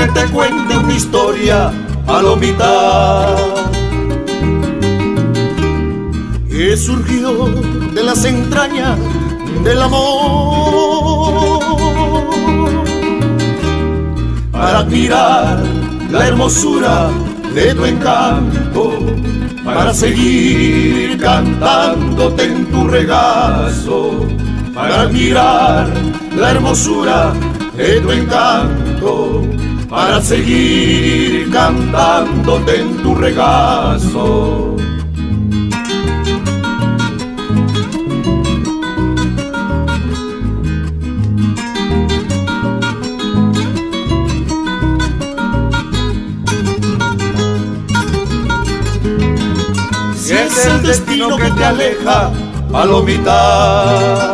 que te cuente una historia, palomita. Que surgió de las entrañas del amor para admirar la hermosura de tu encanto, para seguir cantándote en tu regazo, para admirar la hermosura de tu encanto, para seguir cantándote en tu regazo. Si es el destino que te aleja, palomita.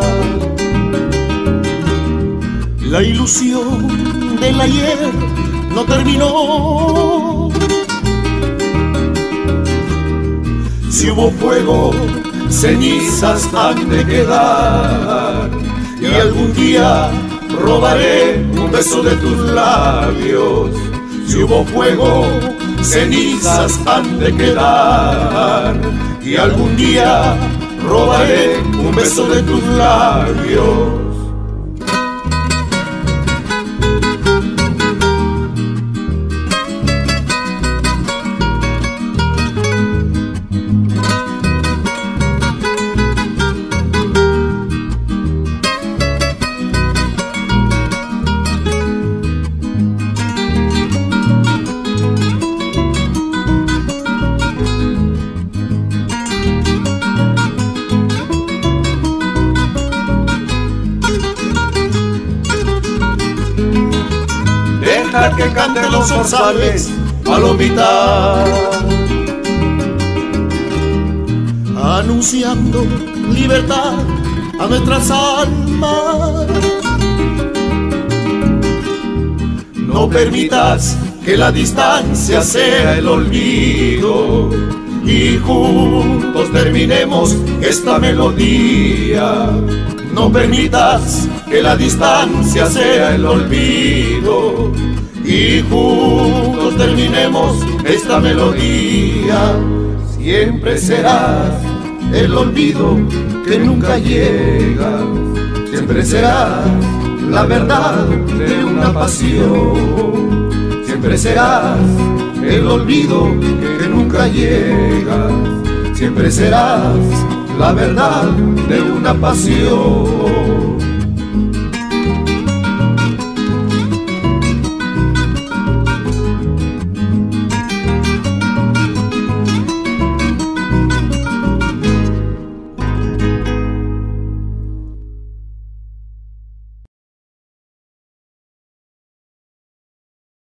La ilusión del ayer no terminó. Si hubo fuego, cenizas han de quedar. Y algún día robaré un beso de tus labios. Si hubo fuego, cenizas han de quedar. Y algún día robaré un beso de tus labios. Que canten los zorzales, palomita. Anunciando libertad a nuestras almas. No permitas que la distancia sea el olvido y juntos terminemos esta melodía. No permitas que la distancia sea el olvido. Y juntos terminemos esta melodía. Siempre serás el olvido que nunca llega, siempre serás la verdad de una pasión, siempre serás el olvido que nunca llega, siempre serás la verdad de una pasión.